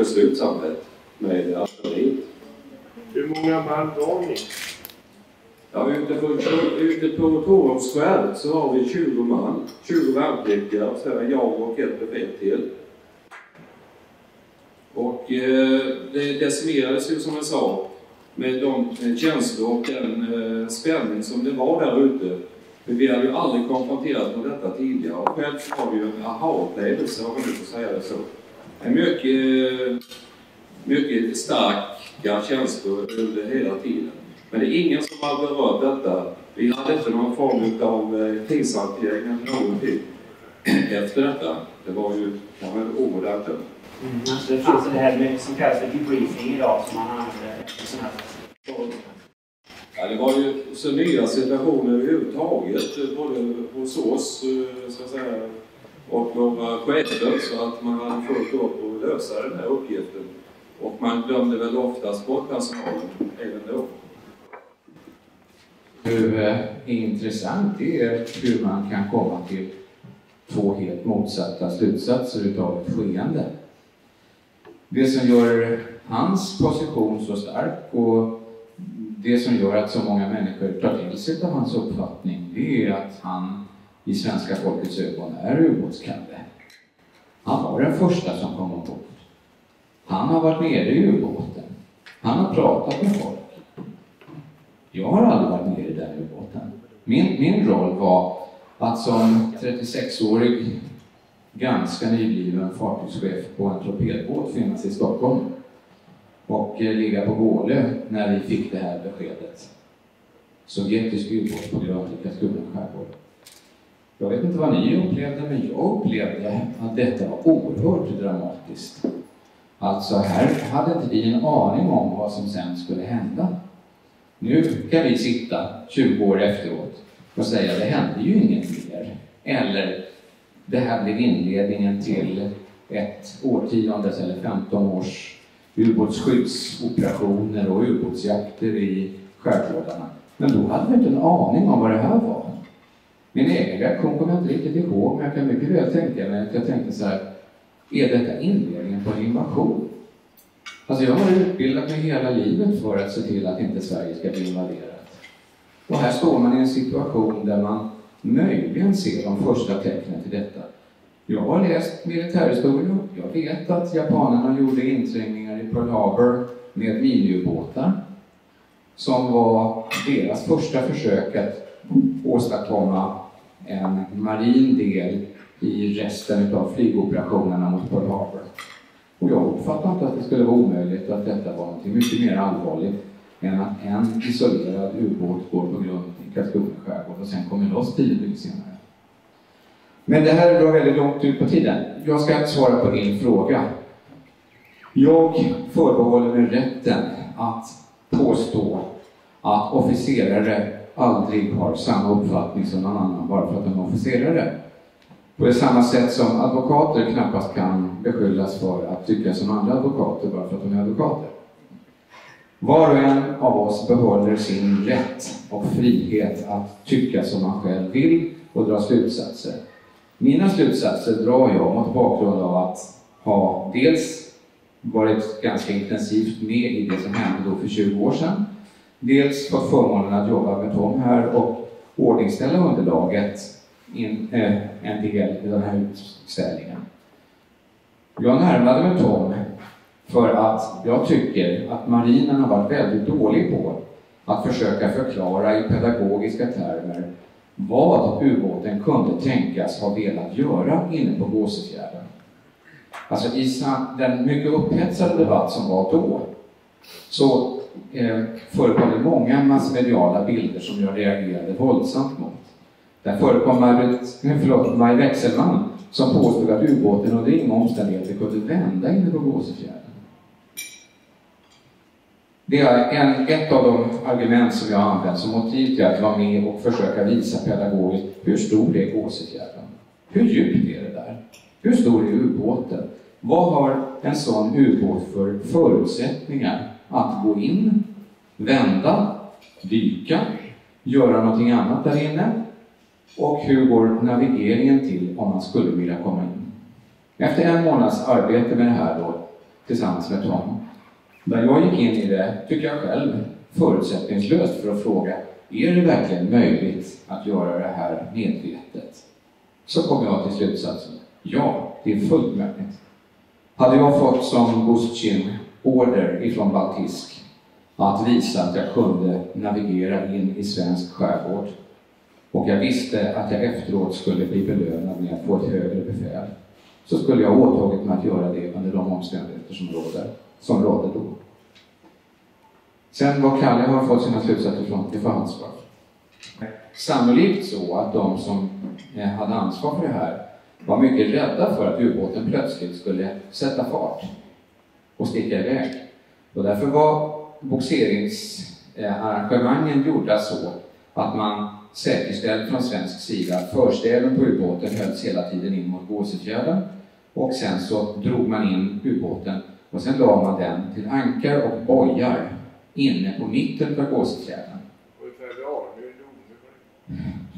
beslutsamhet med artilleriet. Hur många man var ni? Ja, ute på, ute på Torups skär så har vi 20 man, 20 värnpliktiga sen jag och ett befäl till. Och eh, det decimerades ju som jag sa med de eh, känslor och den eh, spänning som det var där ute. För vi hade ju aldrig konfronterat med detta tidigare själv var det ju en aha-upplevelse om man nu får säga det så. En mycket, mycket starka känslor under hela tiden. Men det är ingen som har berört detta. Vi hade inte någon form av eh, krishantering eller någonting efter detta. Det var ju kanske omodernt. Mm. Alltså det fanns det här med, som kallas för debriefing idag som man använder sådana här Ja, det var ju så nya situationer överhuvudtaget, både hos oss eh, så att säga, och våra chefer, så att man hade fullt upp att lösa den här uppgiften. Och man glömde väl oftast bort personalen även då. Hur eh, intressant det är hur man kan komma till två helt motsatta slutsatser utav ett skeende. Det som gör hans position så stark och det som gör att så många människor tar till sig av hans uppfattning, det är att han i svenska folkets ögon är ubåtskalle. Han var den första som kom ombord. Han har varit nere i ubåten. Han har pratat med folk. Jag har aldrig varit nere i den ubåten. Min, min roll var att som 36-årig, ganska nybliven fartygschef på en torpedbåt finnas i Stockholm och eh, ligga på Gålö när vi fick det här beskedet. Sovjetisk ubåt på grund i Karlskrona skärgård. Jag vet inte vad ni upplevde, men jag upplevde att detta var oerhört dramatiskt. Alltså, här hade inte vi en aning om vad som sen skulle hända. Nu kan vi sitta 20 år efteråt och säga det hände ju inget mer. Eller det här blev inledningen till ett årtiondes eller 15 års ubåtsskyddsoperationer och ubåtsjakter i skärgårdarna. Men då hade vi inte en aning om vad det här var. Min egen reaktion kommer jag inte riktigt ihåg, men jag kan mycket väl tänka mig att jag tänkte så här, är detta inledningen på en invasion? Alltså jag har utbildat mig hela livet för att se till att inte Sverige ska bli invaderat. Och här står man i en situation där man möjligen ser de första tecknen till detta. Jag har läst militärhistoria. Jag vet att japanerna gjorde inträngningar i Pearl Harbor med miniubåtar som var deras första försök att åstadkomma en marin del i resten av flygoperationerna mot Pearl Harbor. Och jag uppfattar inte att det skulle vara omöjligt att detta var något mycket mer allvarligt än att en isolerad ubåt går på grund i Karlskrona skärgård och sen kommer loss tio dygn senare. Men det här drar väldigt långt ut på tiden. Jag ska svara på din fråga. Jag förbehåller mig rätten att påstå att officerare aldrig har samma uppfattning som någon annan bara för att de är officerare. På samma sätt som advokater knappast kan beskyllas för att tycka som andra advokater bara för att de är advokater. Var och en av oss behåller sin rätt och frihet att tycka som man själv vill och dra slutsatser. Mina slutsatser drar jag mot bakgrund av att ha dels varit ganska intensivt med i det som hände då för 20 år sedan, dels för förmånen att jobba med Tom här och ordningställa underlaget in, eh, en del i den här utställningen. Jag närmade mig Tom för att jag tycker att marinen har varit väldigt dålig på att försöka förklara i pedagogiska termer vad ubåten kunde tänkas ha velat göra inne på Gåsefjärden. Alltså i den mycket upphetsade debatt som var då så eh, förekom det många massmediala bilder som jag reagerade våldsamt mot. Där förekom Maj, eh, Wechselmann Wechselman som påstod att ubåten under inga omständigheter kunde vända inne på Gåsefjärden. Det är en, ett av de argument som jag använt som motiv till att vara med och försöka visa pedagogiskt hur stor är Gåsefjärden? Hur djupt är det där? Hur stor är ubåten? Vad har en sån ubåt för förutsättningar att gå in, vända, dyka, göra någonting annat där inne? Och hur går navigeringen till om man skulle vilja komma in? Efter en månads arbete med det här då tillsammans med Tom. Där jag gick in i det, tycker jag själv, förutsättningslöst för att fråga är det verkligen möjligt att göra det här medvetet? Så kom jag till slutsatsen, ja, det är fullt möjligt. Hade jag fått som Gustjin order ifrån Baltisk att visa att jag kunde navigera in i svensk skärgård. Och jag visste att jag efteråt skulle bli belönad med att få ett högre befäl, så skulle jag åtagit mig att göra det under de omständigheter som rådde, som rådde då. Sen vad Kalle har fått sina slutsatser ifrån, det får han svara Sannolikt så att de som eh, hade ansvar för det här var mycket rädda för att ubåten plötsligt skulle sätta fart och sticka iväg. Och därför var boxeringsarrangemangen gjorda så att man säkerställd från svensk sida att förstäven på ubåten hölls hela tiden in mot Gåsefjärden och sen så drog man in ubåten och sen la man den till ankar och bojar inne på mitten av Gåsefjärden.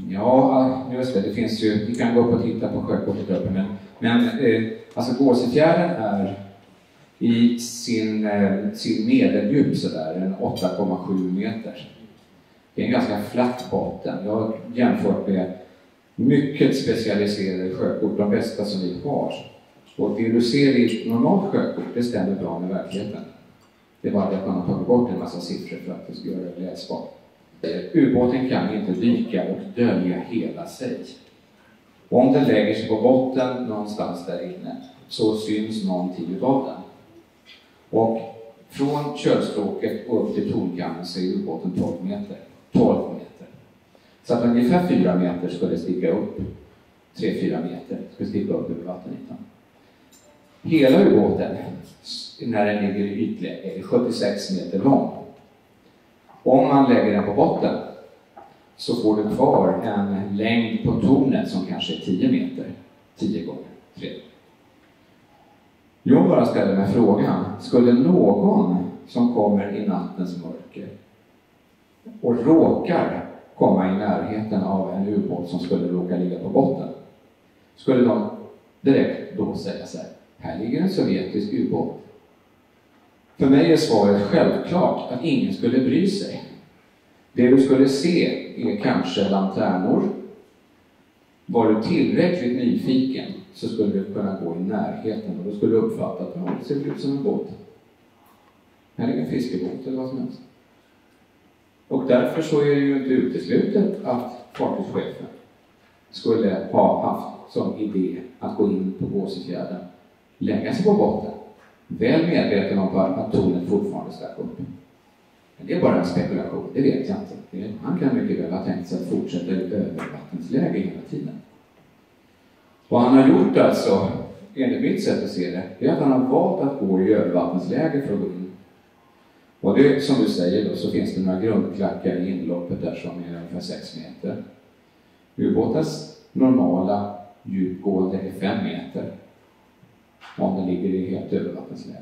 Ja, just det, det finns ju, vi kan gå upp och titta på sjökortet uppe, men, men eh, alltså Gåsefjärden är i sin, eh, sin medeldjup sådär, en 8,7 meter. Det är en ganska flatt botten. Jag har jämfört med mycket specialiserade sjökort, de bästa som vi har. Och det du ser i normalt sjökort, det stämmer bra med verkligheten. Det är bara det att man har tagit bort en massa siffror för att det ska göra det läsbart. Eh, ubåten kan inte dyka och dölja hela sig. Om den lägger sig på botten någonstans där inne så syns någonting utav den. Och från kölstråket och upp till tornkammen så är ubåten 12 meter. 12 meter. Så att ungefär 4 meter skulle sticka upp, 3-4 meter skulle sticka upp över vattenytan. Hela ubåten, när den ligger i ytläge, är 76 meter lång. Om man lägger den på botten så får du kvar en längd på tornet som kanske är 10 meter, 10 gånger 3. Jag bara ställer mig frågan, skulle någon som kommer i nattens mörker och råkar komma i närheten av en ubåt som skulle råka ligga på botten, skulle de direkt då säga så här, här ligger en sovjetisk ubåt. För mig är svaret självklart att ingen skulle bry sig. Det du skulle se är kanske lanternor. Var du tillräckligt nyfiken så skulle du kunna gå i närheten och då skulle du uppfatta att det ser ut som en båt. Här ligger en fiskebåt eller vad som helst. Och därför så är det ju inte uteslutet att fartygschefen skulle ha haft som idé att gå in på Gåsefjärden, lägga sig på botten, väl medveten om att tornet fortfarande stack upp. Men det är bara en spekulation, det vet jag inte. Han kan mycket väl ha tänkt sig att fortsätta i övervattensläge hela tiden. Vad han har gjort alltså, enligt mitt sätt att se det, det är att han har valt att gå i övervattensläge för att gå in. Och det, som du säger då, så finns det några grundklackar i inloppet där som är ungefär 6 meter. Ubåtens normala djupgående är 5 meter om den ligger i helt övervattensläge.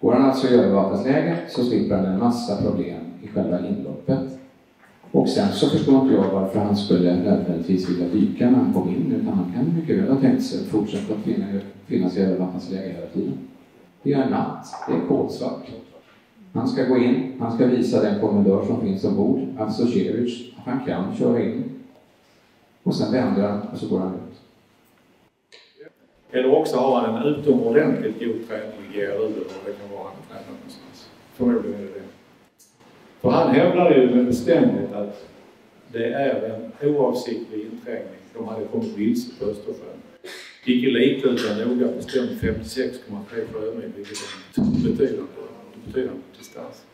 Går han alltså i övervattensläge så slipper han en massa problem i själva inloppet. Och sen så förstår inte jag varför han skulle nödvändigtvis vilja dyka när han kom in, utan han kan mycket väl ha tänkt sig att fortsätta att finnas i övervattensläge hela tiden. Det är natt, det är kolsvart. Han ska gå in, han ska visa den kommendör som finns ombord, alltså Avsocevich, att han kan köra in. Och sen vänder han och så går han ut. Eller också har han en utomordentligt god träning i GRU, eller det kan vara han tränat någonstans. Förmodligen är det det. För han hävdar ju med bestämdhet att det är en oavsiktlig inträngning. De hade kommit vilse på Östersjön. Icke lite utan noga bestämt 56,3 sjömil, vilket är en betydande, betydande distans.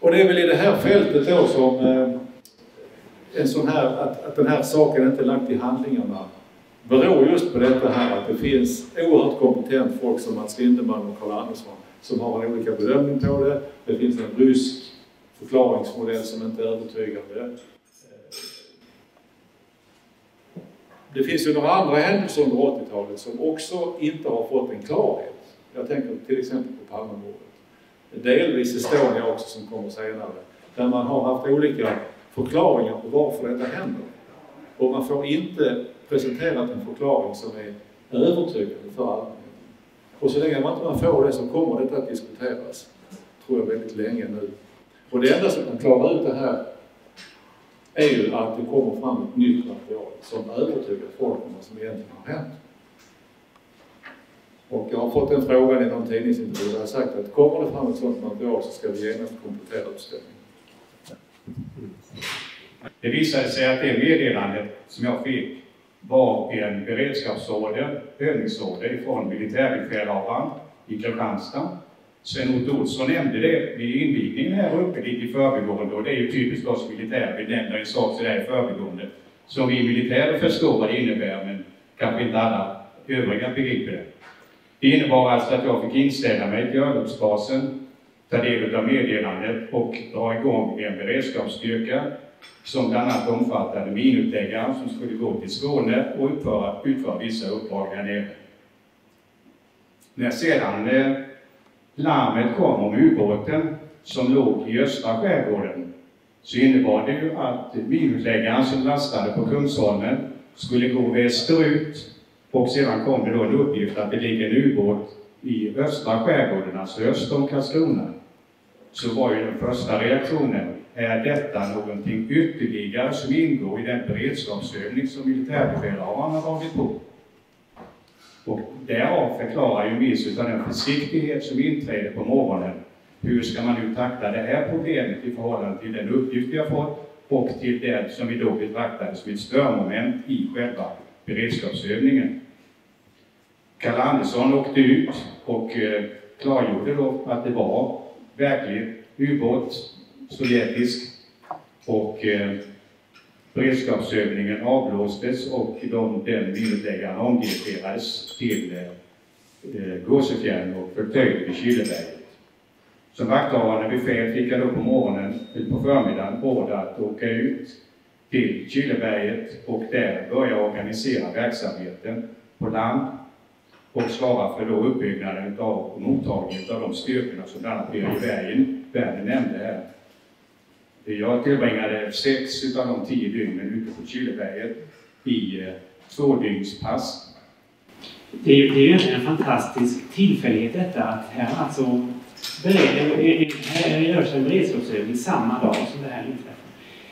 Och det är väl i det här fältet då som eh, en sån här, att, att den här saken inte är lagt i handlingarna beror just på detta här att det finns oerhört kompetent folk som Mats Lindeman och Carl Andersson som har en olika bedömning på det. Det finns en rysk förklaringsmodell som inte är övertygande. Det finns ju några andra händelser under 80-talet som också inte har fått en klarhet. Jag tänker till exempel på Palmemordet. Delvis Estonia också som kommer senare. Där man har haft olika förklaringar på varför detta händer. Och man får inte presenterat en förklaring som är övertygande för allmänheten. Och så länge man inte får det så kommer detta att diskuteras, tror jag, väldigt länge nu. Och det enda som kan klara ut det här är ju att det kommer fram ett nytt material som övertygar folk om vad som egentligen har hänt. Och jag har fått den frågan i någon tidningsintervju där jag har sagt att kommer det fram ett sådant material så ska vi genast komplettera utställningen. Det visade sig att det meddelandet som jag fick var en beredskapsorder, övningsorder ifrån militärbefälhavaren i Kristianstad. Sven-Otto Olsson nämnde det vid invigningen här uppe lite i förbigående och det är ju typiskt oss militärer, vi nämner en sak sådär i förbigående som vi militärer förstår vad det innebär men kanske inte alla övriga begriper det. Det innebar alltså att jag fick inställa mig till örlogsbasen, ta del av meddelandet och dra igång en beredskapsstyrka som bland annat omfattade minutläggaren som skulle gå till Skåne och utföra, utföra vissa uppdrag där nere. När sedan eh, larmet kom om ubåten som låg i östra skärgården så innebar det ju att minutläggaren som lastade på Kungsholmen skulle gå västerut och sedan kom det då en uppgift att det ligger en ubåt i östra skärgården, alltså öster om Karlskrona. Så var ju den första reaktionen, är detta någonting ytterligare som ingår i den beredskapsövning som militärbefälhavaren har dragit på? Och därav förklarar ju viss av den försiktighet som inträder på morgonen. Hur ska man nu tackla det här problemet i förhållande till den uppgift vi har fått och till det som vi då betraktade som ett störmoment i själva beredskapsövningen. Kalle Andersson åkte ut och eh, klargjorde då att det var verklig ubåt, sovjetisk, och eh, beredskapsövningen avblåstes och de, den minutläggaren omdirigerades till eh, eh, Gåsefjärden och förtöjde vid Killeberget. Som vakthavande befäl fick jag då på morgonen, eh, på förmiddagen, order att åka ut till Killeberget och där börja organisera verksamheten på land och svara för då uppbyggnaden av och mottagningen av de styrkorna som bland annat Birger Bergen nämnde här. Jag tillbringade sex utav de tio dygnen ute på Killeberget i eh, tvådygnspass. Det är, ju, det är ju en fantastisk tillfällighet detta att här alltså här görs en beredskapsövning samma dag som det här inträffar.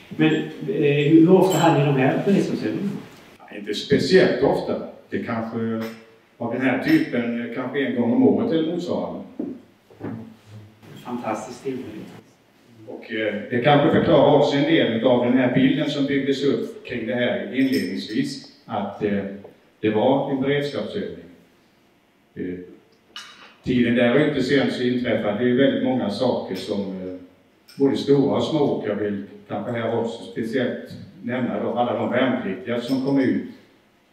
Men eh, hur ofta hade ni de här beredskapsövningarna? Inte speciellt ofta. Det kanske av den här typen kanske en gång om året eller motsvarande. Fantastiskt tillfälle. Och eh, det kanske förklarar också en del av den här bilden som byggdes upp kring det här inledningsvis, att eh, det var en beredskapsövning. Eh, tiden där ute sen så inträffade det väldigt många saker som eh, både stora och små. Jag vill kanske här också speciellt nämna då alla de värnpliktiga som kom ut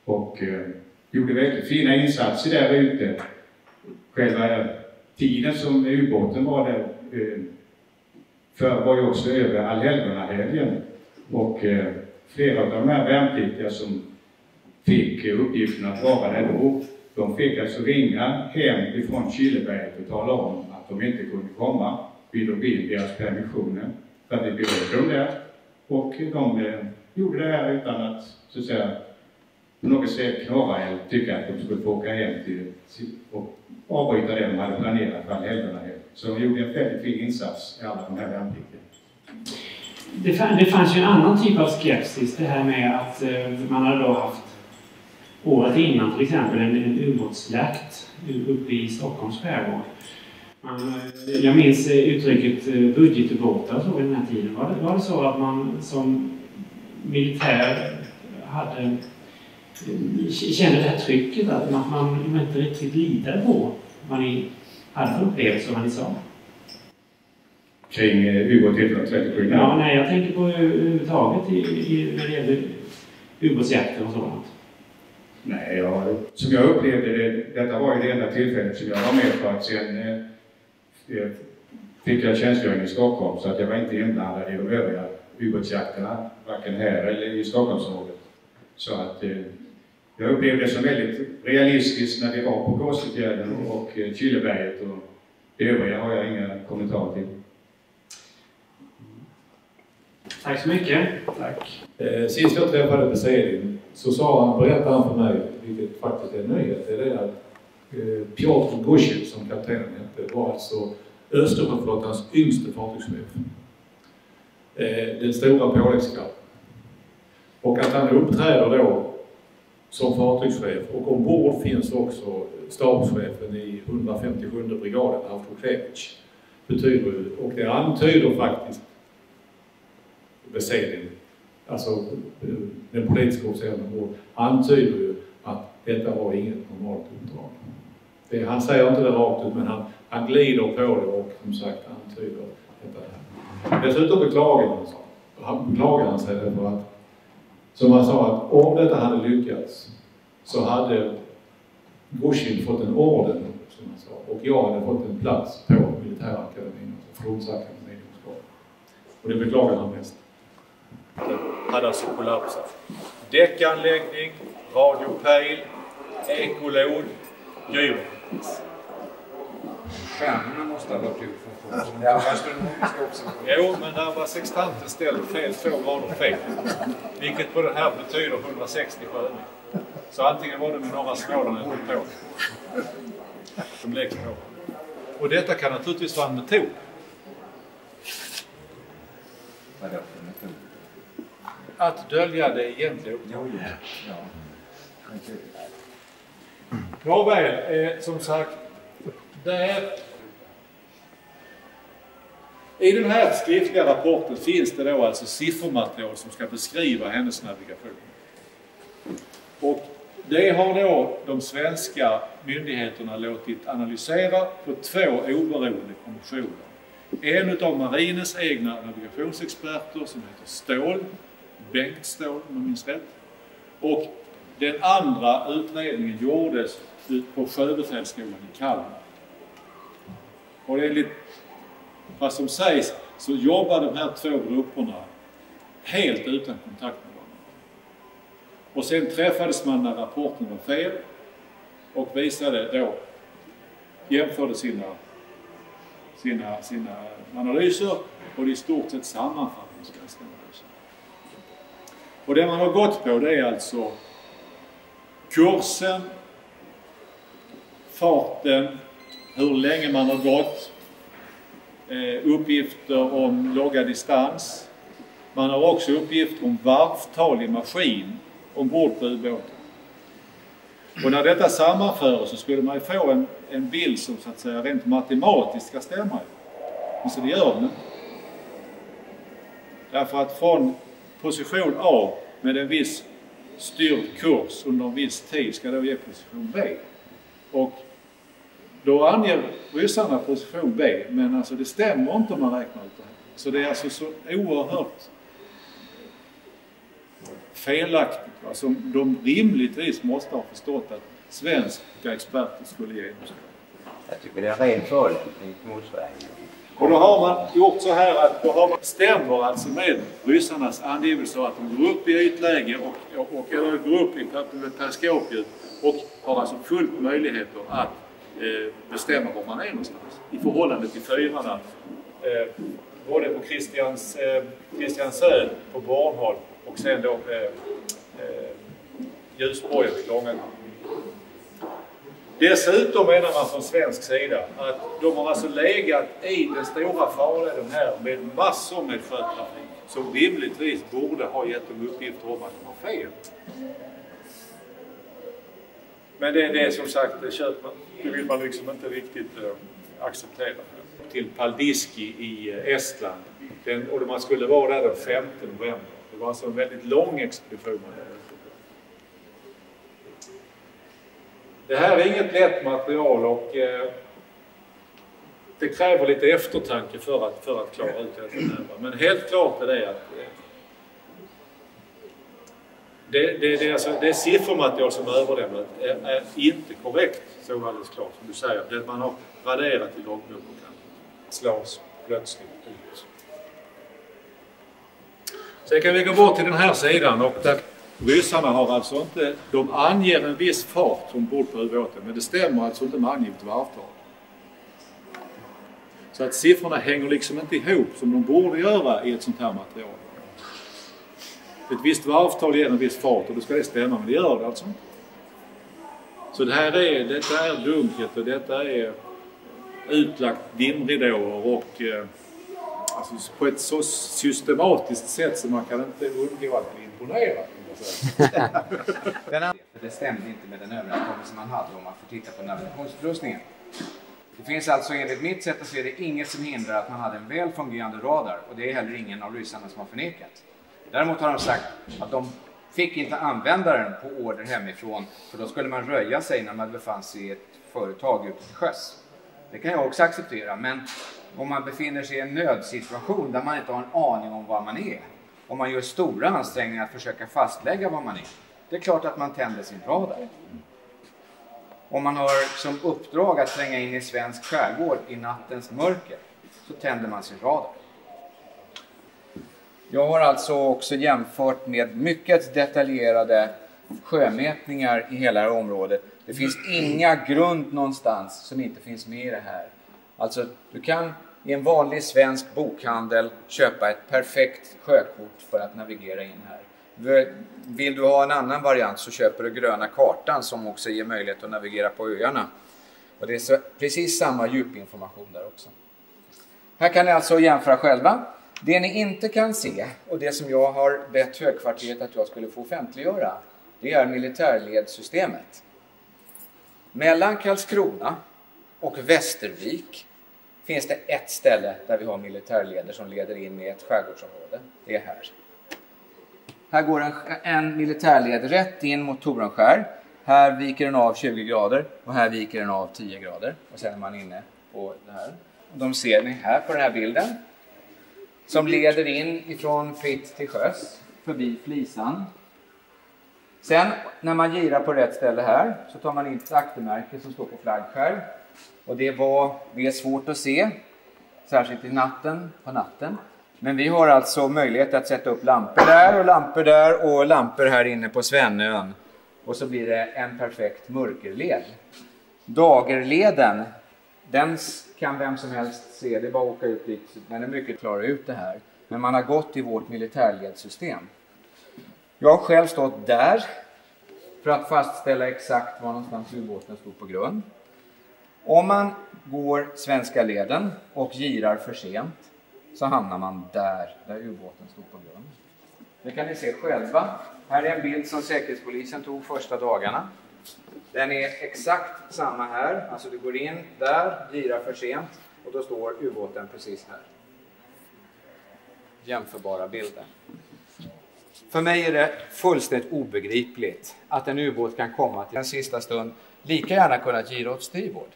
och eh, gjorde väldigt fina insatser där ute. Själva tiden som ubåten var där eh, Förr för var ju också över allhelgonahelgen och eh, flera av de här värnpliktiga som fick eh, uppgiften att vara där då, de fick alltså ringa hem ifrån Killeberget och tala om att de inte kunde komma. Vi drog in deras permissioner för att vi behövde dem där. Och de eh, gjorde det här utan att, så att säga, på något sätt klara eller tycka att de skulle få åka hem till, och avbryta det de hade planerat för Allhelgonahelgen. Så de gjorde en väldigt fin insats i alla de här värnpliktiga. Det, det fanns ju en annan typ av skepsis, det här med att eh, man hade då haft året innan till exempel en, en ubåtsjakt uppe i Stockholms skärgård. Man, eh, jag minns eh, uttrycket eh, budgetubåtar så vid den här tiden. Var det, var det så att man som militär hade kände det här trycket att man, man inte riktigt litade på vad ni för upplevelser, vad ni sa? Kring eh, ubåt 137? Ja, nej, jag tänker på överhuvudtaget i, i, när det gäller ubåtsjakter och sådant. Nej, jag, som jag upplevde det, detta var ju det enda tillfället som jag var med på att sen eh, eh, fick jag tjänstgöring i Stockholm så att jag var inte inblandad i de övriga ubåtsjakterna, varken här eller i Stockholmsområdet. Så att eh, jag upplevde det som väldigt realistiskt när vi var på Gåsefjärden och Killeberget och det övriga har jag inga kommentarer till. Tack så mycket. Tack. Eh, sist jag träffade Besedin så sa han, berättade han för mig, vilket faktiskt är en nyhet, det är det att eh, Piotr Gushin, som kaptenen hette, var alltså Östersjöflottans yngste fartygschef. Eh, den stora påläggskraften. Och att han uppträder då som fartygschef och ombord finns också stabschefen i 157 brigaden, Avtoklevic. Betyder och det antyder faktiskt Besedin, alltså den politiska officeren ombord, antyder ju att detta var inget normalt uppdrag. Det, han säger inte det rakt ut men han, han glider på det och som sagt antyder detta. Dessutom beklagar han sig. Beklagar han sig för att, som han sa, att om detta hade lyckats så hade Grushin fått en orden, som han sa, och jag hade fått en plats på militärakademin, alltså Fordonsakademin i Moskva. Och det beklagar han mest. hade alltså kollapsat. Däckanläggning, radiopejl, ekolod, gyro. Stjärnorna måste ha varit ur observationer. Jo, men där var sextanten ställd fel två grader fel. Vilket på den här betyder 160 sjömil. Så antingen var det med norra Småland eller på. Som läggs på. Och detta kan naturligtvis vara en metod. Vad är det för metod? Att dölja det egentliga jo. Ja. Okej. Nåväl, eh, som sagt, där... I den här skriftliga rapporten finns det då alltså siffermaterial som ska beskriva hennes navigation. Och det har då de svenska myndigheterna låtit analysera på två oberoende kommissioner. En utav marinens egna navigationsexperter som heter Ståhl, Bengt Ståhl om jag minns rätt. Och den andra utredningen gjordes på Sjöbefälsskolan i Kalmar. Och enligt vad som sägs så jobbar de här två grupperna helt utan kontakt med varandra. Och sen träffades man när rapporten var fel och visade då, jämförde sina, sina, sina analyser och det i stort sett sammanfaller ganska analyser. Och det man har gått på det är alltså kursen, farten, hur länge man har gått, Eh, uppgifter om låga distans. Man har också uppgifter om varvtal i maskin ombord på ubåten. Och när detta sammanförs så skulle man ju få en, en bild som så att säga rent matematiskt ska stämma. Men så det gör den inte. Därför att från position A med en viss styrd kurs under en viss tid ska då ge position B. Och då anger ryssarna position B, men alltså det stämmer inte om man räknar ut det här. Så det är alltså så oerhört felaktigt, va, som de rimligtvis måste ha förstått att svenska experter skulle genomskåda. Jag tycker det är en ren förolämpning mot Sverige. Och då har man gjort så här att då har man stämmer alltså med ryssarnas angivelser att de går upp i ytläge och, och, och eller går upp i per- periskopdjup och har alltså fullt möjligheter att Eh, bestämma var man är någonstans i förhållande till fyrarna. Eh, både på Christians, eh, på Bornholm och sen då eh, eh, Ljusborgen vid Långan. Dessutom menar man från svensk sida att de har alltså legat i den stora farleden här med massor med sjötrafik som rimligtvis borde ha gett dem uppgifter om att de har fel. Men det är det som sagt, det, köper, man- det vill man liksom inte riktigt eh, acceptera. Till Paldiski i eh, Estland den, och man skulle vara där den 5 november. Det var alltså en väldigt lång expedition. man hade. Det här är inget lätt material och eh, det kräver lite eftertanke för att, för att klara ut detta. här. Men helt klart är det att eh, det, det, det, är alltså, det siffermaterial som är överlämnat är, är inte korrekt, så alldeles klart som du säger. Det man har raderat i loggböcker kan slås plötsligt ut. Sen kan vi gå bort till den här sidan och där ryssarna har alltså inte, de anger en viss fart ombord på ubåten men det stämmer alltså inte med angivet varvtal. Så att siffrorna hänger liksom inte ihop som de borde göra i ett sånt här material ett visst varvtal ger en viss fart och då ska det stämma, men det gör det alltså. Så det här är, detta är dunkelt och detta är utlagt dimridåer och eh, alltså på ett så systematiskt sätt så man kan inte undgå att bli imponerad. det stämde inte med den överenskommelse man hade om att få titta på navigationsutrustningen. Det finns alltså enligt mitt sätt att se det inget som hindrar att man hade en väl fungerande radar och det är heller ingen av ryssarna som har förnekat. Däremot har de sagt att de fick inte använda den på order hemifrån för då skulle man röja sig när man befann sig i ett företag ute till sjöss. Det kan jag också acceptera, men om man befinner sig i en nödsituation där man inte har en aning om var man är och man gör stora ansträngningar att försöka fastlägga var man är. Det är klart att man tänder sin radar. Om man har som uppdrag att tränga in i svensk skärgård i nattens mörker så tänder man sin radar. Jag har alltså också jämfört med mycket detaljerade sjömätningar i hela det här området. Det finns inga grund någonstans som inte finns med i det här. Alltså, du kan i en vanlig svensk bokhandel köpa ett perfekt sjökort för att navigera in här. Vill du ha en annan variant så köper du gröna kartan som också ger möjlighet att navigera på öarna. Och det är precis samma djupinformation där också. Här kan ni alltså jämföra själva. Det ni inte kan se och det som jag har bett högkvarteret att jag skulle få offentliggöra det är militärledsystemet. Mellan Karlskrona och Västervik finns det ett ställe där vi har militärleder som leder in i ett skärgårdsområde. Det är här. Här går en, en militärled rätt in mot Torenskär. Här viker den av 20 grader och här viker den av 10 grader. Och sen är man inne på det här. De ser ni här på den här bilden. Som leder in ifrån Fritt till sjöss förbi Flisan. Sen när man girar på rätt ställe här så tar man in ett aktermärke som står på flaggskärm. Och det, var, det är svårt att se, särskilt i natten, på natten. Men vi har alltså möjlighet att sätta upp lampor där och lampor där och lampor här inne på Svennön. Och så blir det en perfekt mörkerled. Dagerleden, den kan vem som helst se. Det är bara att åka ut dit. Den är mycket klara ut det här. Men man har gått i vårt militärledssystem. Jag har själv stått där för att fastställa exakt var någonstans ubåten stod på grund. Om man går svenska leden och girar för sent så hamnar man där, där ubåten stod på grund. Det kan ni se själva. Här är en bild som Säkerhetspolisen tog första dagarna. Den är exakt samma här, alltså du går in där, girar för sent och då står ubåten precis här. Jämförbara bilder. För mig är det fullständigt obegripligt att en ubåt kan komma till en sista stund lika gärna kunnat gira åt styrbord.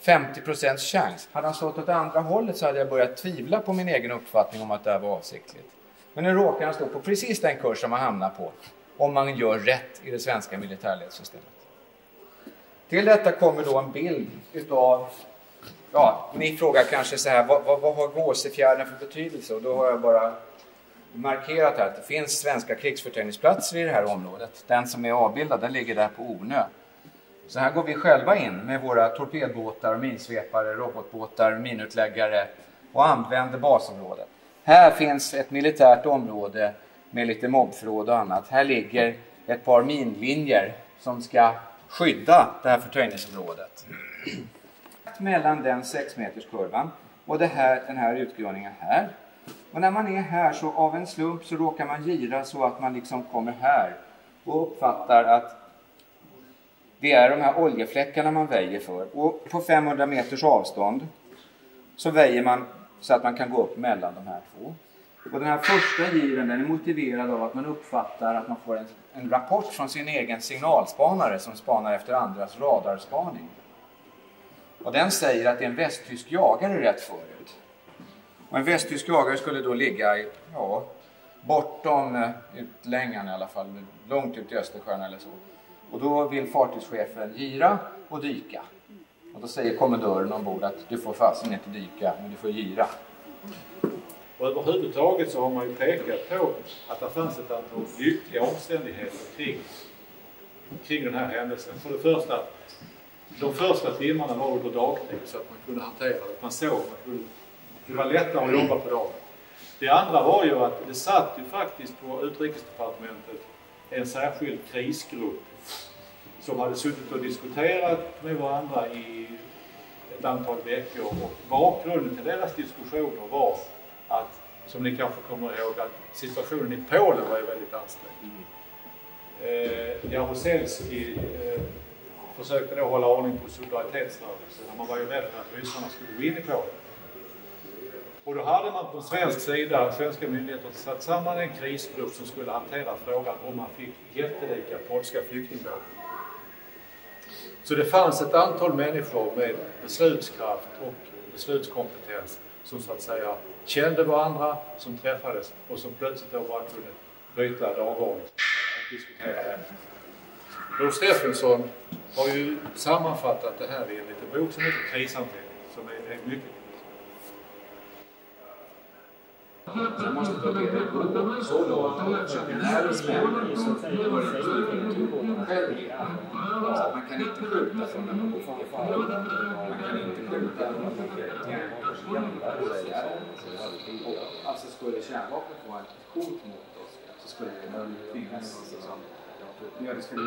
50 procents chans. Hade han stått åt andra hållet så hade jag börjat tvivla på min egen uppfattning om att det här var avsiktligt. Men nu råkar han stå på precis den kurs som man hamnar på om man gör rätt i det svenska militärledssystemet. Till detta kommer då en bild utav, ja, ni frågar kanske så här, vad, vad, vad har gåsefjärden för betydelse? Och då har jag bara markerat här att det finns svenska krigsförtöjningsplatser i det här området. Den som är avbildad, den ligger där på Ornö. Så här går vi själva in med våra torpedbåtar, minsvepare, robotbåtar, minutläggare och använder basområdet. Här finns ett militärt område med lite mobbförråd och annat. Här ligger ett par minlinjer som ska skydda det här förtöjningsområdet. Mellan den 6 meters kurvan och det här, den här utgråningen här. Och när man är här så av en slump så råkar man gira så att man liksom kommer här och uppfattar att det är de här oljefläckarna man väjer för. Och på 500 meters avstånd så väjer man så att man kan gå upp mellan de här två. Och den här första giren den är motiverad av att man uppfattar att man får en, en rapport från sin egen signalspanare som spanar efter andras radarspaning. Och den säger att det är en västtysk jagare rätt förut. Och en västtysk jagare skulle då ligga i, ja, bortom eh, utlängan i alla fall, långt ut i Östersjön eller så. Och då vill fartygschefen gira och dyka. Och då säger kommendören ombord att du får fasen inte dyka, men du får gira. Och överhuvudtaget så har man ju pekat på att det fanns ett antal lyckliga omständigheter kring, kring den här händelsen. För det första, de första timmarna var under dagtid så att man kunde hantera det. Man såg, man kunde, det var lättare att jobba på dagen. Det andra var ju att det satt ju faktiskt på utrikesdepartementet en särskild krisgrupp som hade suttit och diskuterat med varandra i ett antal veckor och bakgrunden till deras diskussioner var att, som ni kanske kommer ihåg, att situationen i Polen var ju väldigt ansträngd. Eh, Jaruzelski eh, försökte då hålla ordning på solidaritetsrörelsen och man var ju rädd för att ryssarna skulle gå in i Polen. Och då hade man på svensk sida, svenska myndigheter, satt samman en krisgrupp som skulle hantera frågan om man fick jättelika polska flyktingbåtar. Så det fanns ett antal människor med beslutskraft och beslutskompetens som så att säga kände varandra, som träffades och som plötsligt då bara kunde byta dagordning. Och diskutera det. Rolf Steffensson har ju sammanfattat det här i en liten bok som heter Krishantering, som är, är mycket Man måste ta det. Så långt att när det smäller så börjar ubåtarna själva. Man kan inte skjuta från en farfar. Man kan inte skjuta Alltså skulle kärnvapen få ett hot mot oss så skulle det tvingas liksom, typ. ja, det skulle